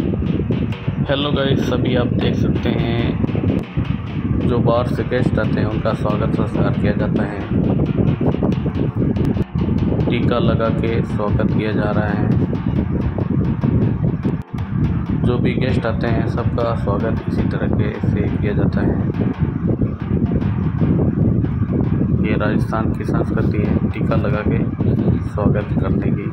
Hello guys सभी आप देख सकते हैं। जो बाहर से गेस्ट आते हैं, उनका स्वागत संस्कार किया जाता है। टीका लगा के स्वागत किया जा रहा है। जो भी गेस्ट आते हैं, सबका स्वागत इसी तरह के से किया जाता है। ये राजस्थान की संस्कृति है, टीका लगा के स्वागत करने की।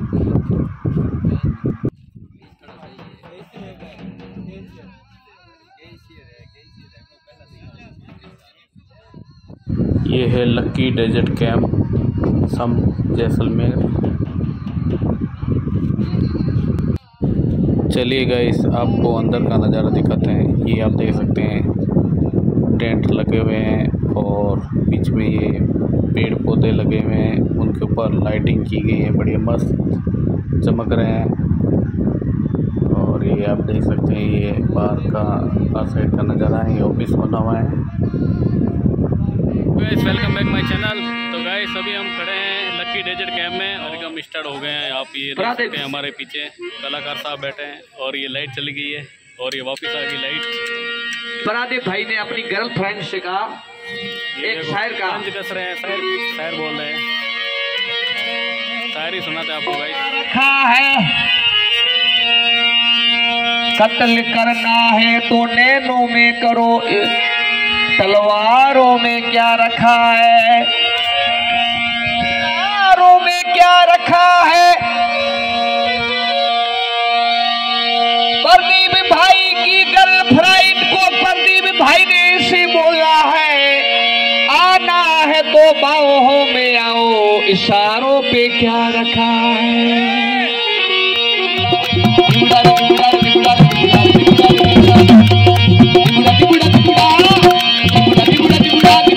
ये है lucky desert camp Sam Jaisalmer. चलिए गाइस आपको अंदर का नज़ारा दिखाते हैं। ये आप देख सकते हैं, टेंट लगे हुए हैं और बीच में ये पेड़ पौधे लगे हुए हैं। उनके ऊपर लाइटिंग की गई है, बढ़िया मस्त चमक रहे हैं। आप देख सकते हैं ये बाहर का बाहर साइड का नज़ारा है ये ऑफ़िस बना हुआ है। Guys welcome back my channel तो गाइस अभी हम खड़े हैं लक्की डेजर्ट कैंप में। और हम स्टार्ट हो गए हैं। आप ये देख सकते हैं हमारे पीछे। कलाकार साहब बैठे हैं और ये लाइट चली गई है और ये वापस आ गई लाइट परादीप भाई ने अपनी गर्लफ्रेंड से कहा एक शायर का। पंच कस रहे हैं शायर शायर बोल रहे हैं। शायरी सुनाते हैं आपको भाई रखा है। कत्ल करना है तो नैनों में करो तलवारों में क्या रखा है? तलवारों में क्या रखा है? प्रदीप भाई की गर्लफ्रेंड को प्रदीप भाई ने इसे बोला है, आना है तो बाहों में आओ, इशारों पे क्या रखा है? Happy